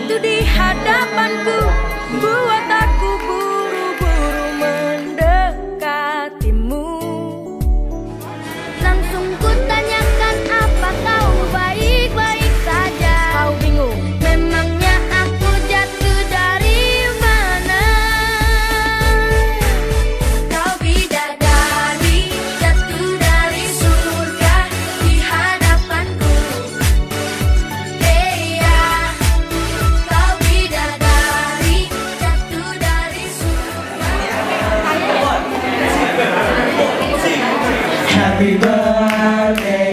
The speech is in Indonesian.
jatuh di hadapanku. Buat aku Happy birthday